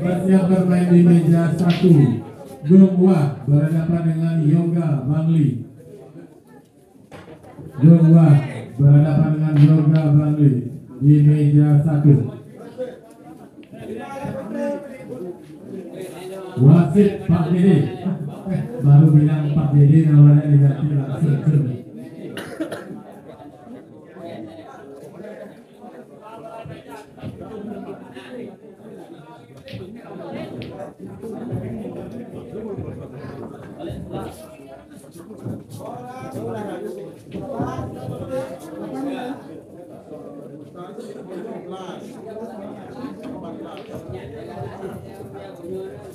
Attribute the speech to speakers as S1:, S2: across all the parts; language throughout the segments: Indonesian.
S1: Bersiap bermain di meja satu. Gongwa berhadapan dengan Yoga Bangli. Gongwa berhadapan dengan Yoga Bangli di meja satu. Wasit Pak Dede. Baru bilang Pak Dede namanya diganti langsung.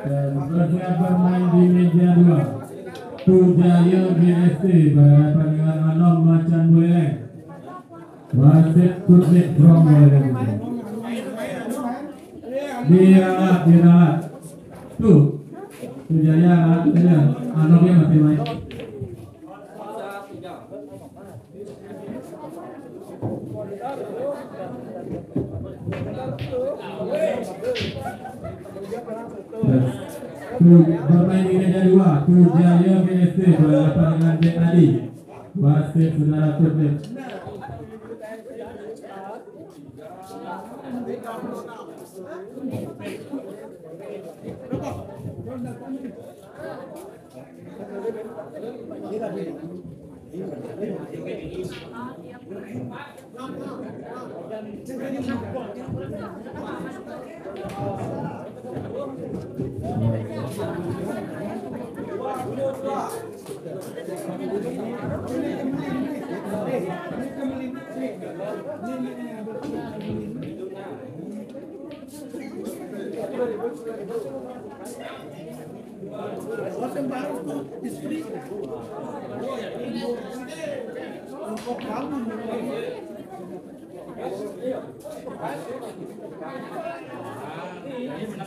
S1: Dan bermain di meja dua. Tujaya BST berhadapan dengan Anom Macan Buleleng. Wasit Kutbit from Buleleng. Diralat. Tuh, Tujaya ralat saja. Anomnya masih main. Bermain di meja dua Pujaya BSC berhadapan dengan Ben Adi wasit saudara Turnet
S2: What embargo tú explica? Enfocamos no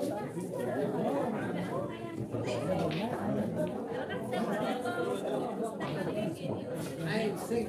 S2: Hey, sick.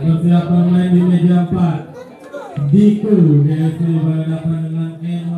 S2: Persiapan main di meja 4 BSC berhadapan dengan Enon